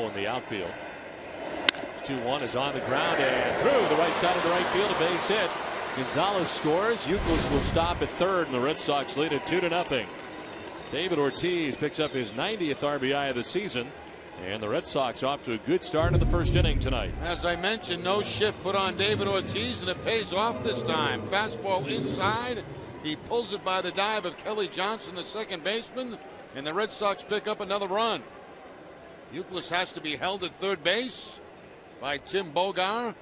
in the outfield. 2-1 is on the ground and through the right side of the right field, a base hit. Gonzalez scores. Youkilis will stop at third, and the Red Sox lead it 2 to nothing. David Ortiz picks up his 90th RBI of the season. And the Red Sox off to a good start in the first inning tonight. As I mentioned, no shift put on David Ortiz, and it pays off this time. Fastball inside. He pulls it by the dive of Kelly Johnson, the second baseman, and the Red Sox pick up another run. Youkilis has to be held at third base by Tim Bogar.